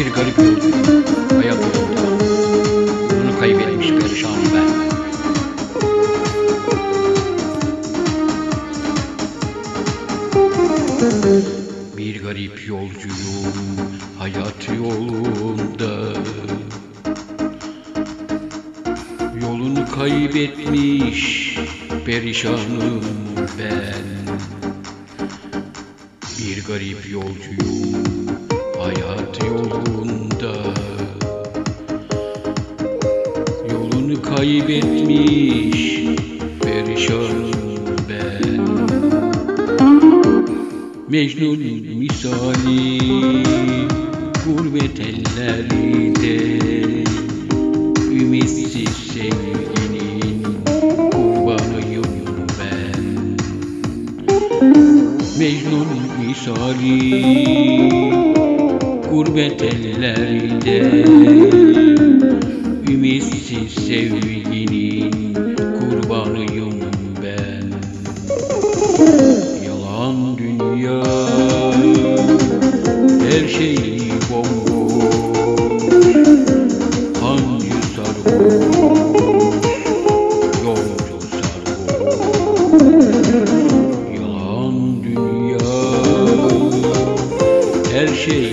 Bir garip yolcu hayat yolunda Bunu kaybetmiş perişanım ben. Bir garip yolcuyum hayat yolunda. Yolunu kaybetmiş perişanım ben. Bir garip yolcuyum hayat yolunda. Yolunu kaybetmiş perişanım ben. Mecnun misali gurbet ellerde. Ümitsiz sevginin kurbanıyım ben. Mecnun misali gurbet ellerde. Ümitsiz sevginin kurbanıyım ben. Yalan dünya. Her şey bomboş. Hancı sarhoş. Yolcu sarhoş. Yalan dünya. Her şey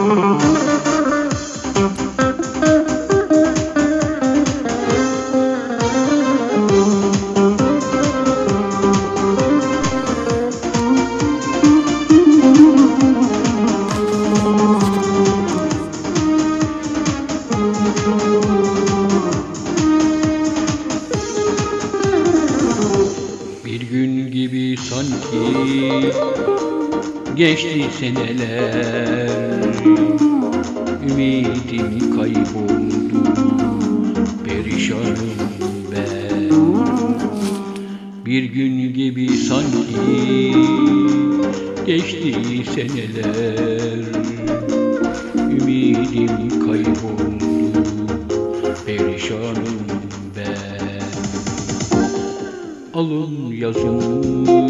Bir gün gibi sanki geçti seneler Ümidim kayboldu perişanım ben. Bir gün gibi sanki geçti seneler Ümidim kayboldu perişanım ben. Alın yazılmış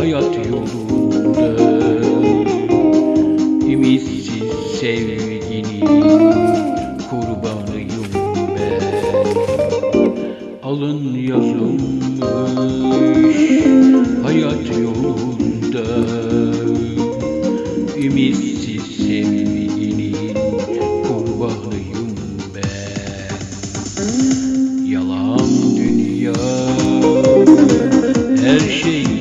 hayat yolunda. Ümitsiz sevginin kurbanıyım ben. Alın yazılmış hayat yolunda. Ümitsiz sevginin kurbanıyım ben. Yalan dünya her şey